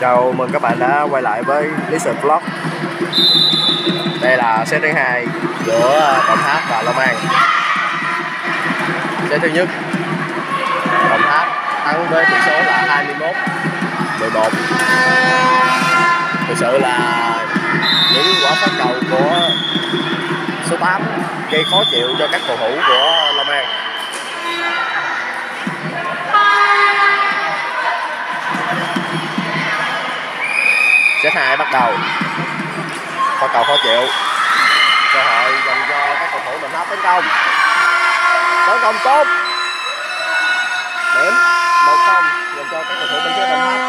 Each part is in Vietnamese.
Chào, mừng các bạn đã quay lại với Lý Vlog. Đây là set thứ hai giữa ờ, Đồng Tháp và Long An. Set thứ nhất, Đồng Tháp thắng với tỷ số là 21 11 Thực sự là những quả phát cầu của số 8 gây khó chịu cho các cầu thủ của Long An. Set 2 bắt đầu. Phát cầu khó chịu. Cơ hội dành cho các cầu thủ đồng tháp tấn công. Tấn công tốt. Điểm một không dành cho các cầu thủ bên phía đồng tháp.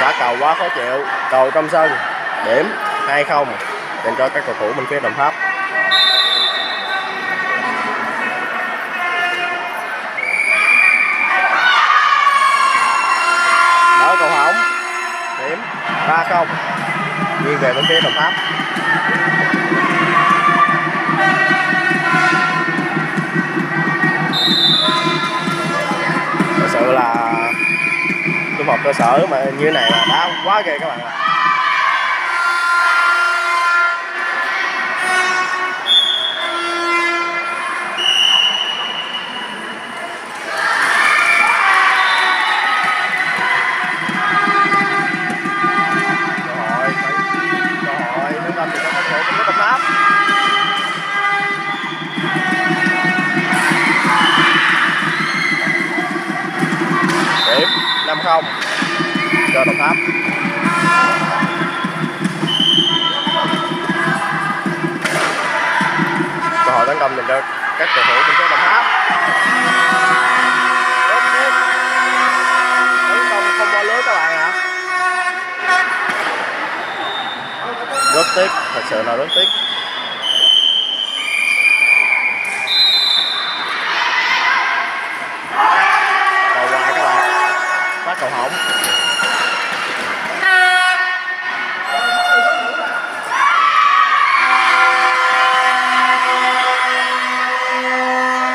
Phá cầu quá khó chịu. Cầu trong sân. Điểm hai không dành cho các cầu thủ bên phía đồng tháp đỡ cầu hỏng điểm ba không đi về bên phía đồng tháp thật sự là trung học cơ sở mà như thế này là đá quá ghê các bạn ạ à. Không? Cho đồng tháp. Cơ hội tấn công dành cho các cầu thủ bên phía đồng tháp. Tấn công không qua lưới các bạn ạ. Rất tiếc. Thật sự là rất tiếc cầu ngoài các bạn phát cầu hỏng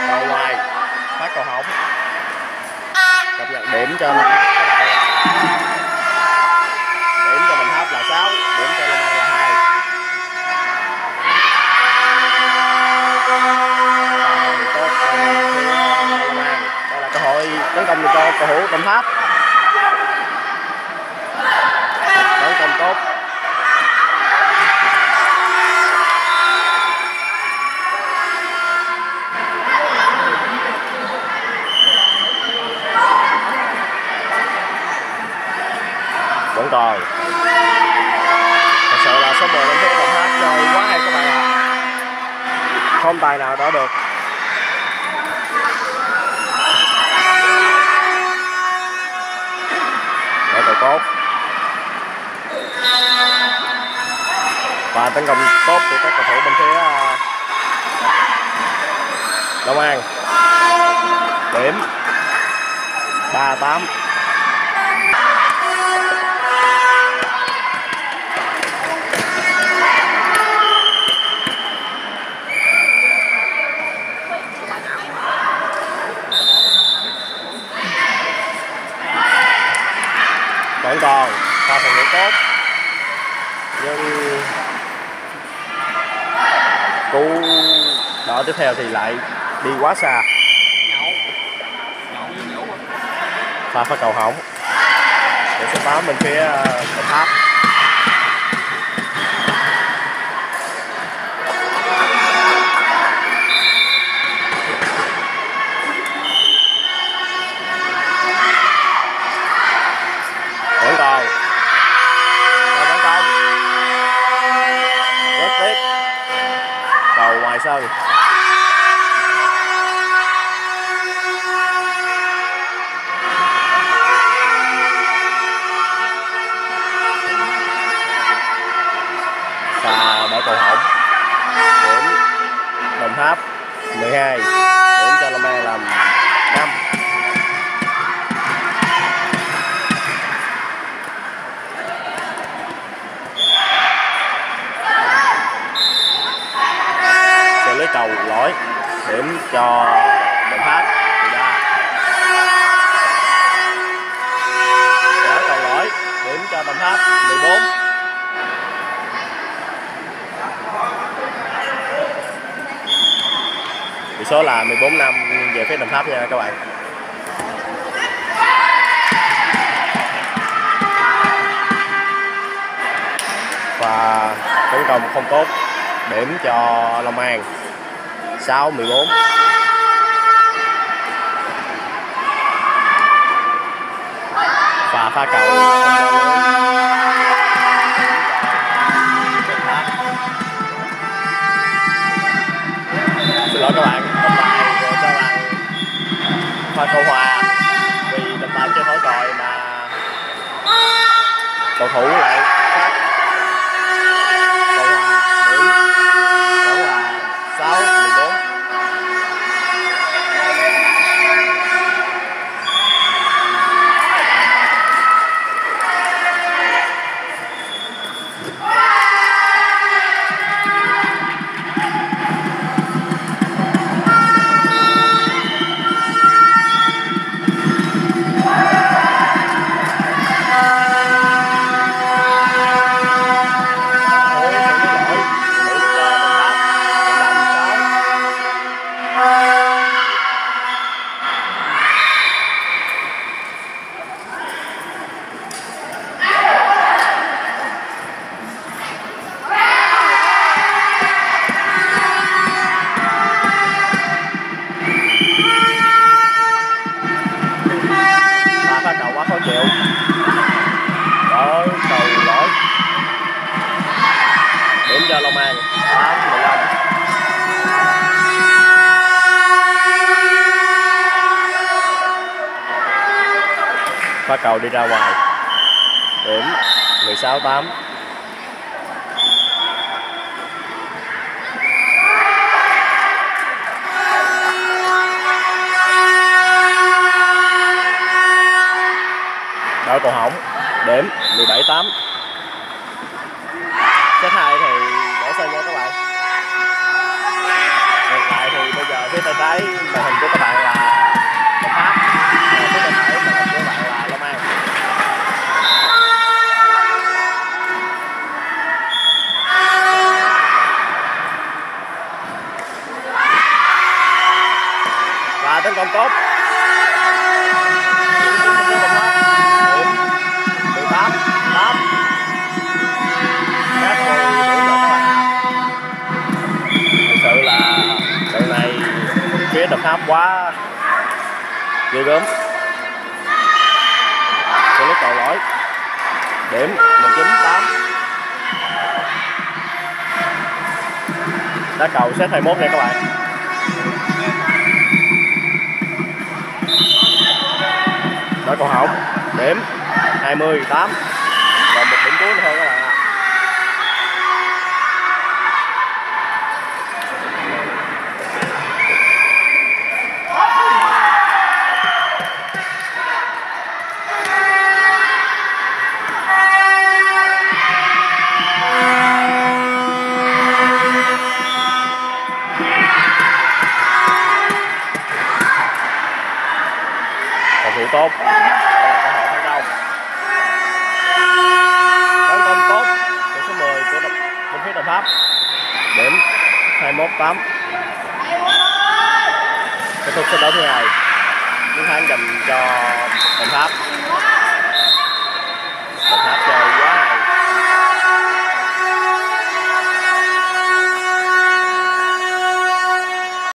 đầu ngoài phát cầu hỏng cập nhật điểm cho mình. điểm cho mình Tháp là 6 điểm cho Long là hai. tốt cho đây là cơ hội tấn công cho cầu thủ Đồng Tháp tấn công tốt. Vẫn còn thật sự là số 10 bên phía đồng hát chơi quá hay các bạn ạ. Không tài nào đó được. Đỡ cầu tốt. Và tấn công tốt của các cầu thủ bên phía à, Long An. Điểm 38 vẫn còn pha phòng ngự tốt. Nhưng cú. Đó, tiếp theo thì lại đi quá xa. Pha phát cầu hỏng. Để số 8 bên phía ờ, đồng tháp. Cầu và đỡ cầu hỏng. Điểm đồng tháp 12 điểm cho Long An làm 5 điểm cho đồng tháp thì ra cầu lỗi điểm cho đồng tháp 14 tỷ số là 14 năm về phía đồng tháp nha các bạn. Và tấn công không tốt, điểm cho Long An. 6 14 và pha cầu. Xin lỗi các bạn trọng tài của cho bạn pha cầu hòa. Vì trọng tài chưa thổi còi mà cầu thủ lại Long An 8 15 pha cầu đi ra ngoài. Điểm 16 8 đội cầu hỏng điểm 17 8 quá. Ghê gớm. Sẽ lúc cầu lỗi. Điểm 19 8 đá cầu set 21 nha các bạn. Đá cầu hỏng. Điểm 20 tốt. Tấn công tốt của số 10 của bên phía đồng pháp điểm 21 8 kết thúc trận đấu thứ hai. Chiến thắng dành cho đồng tháp. Đồng tháp chơi quá.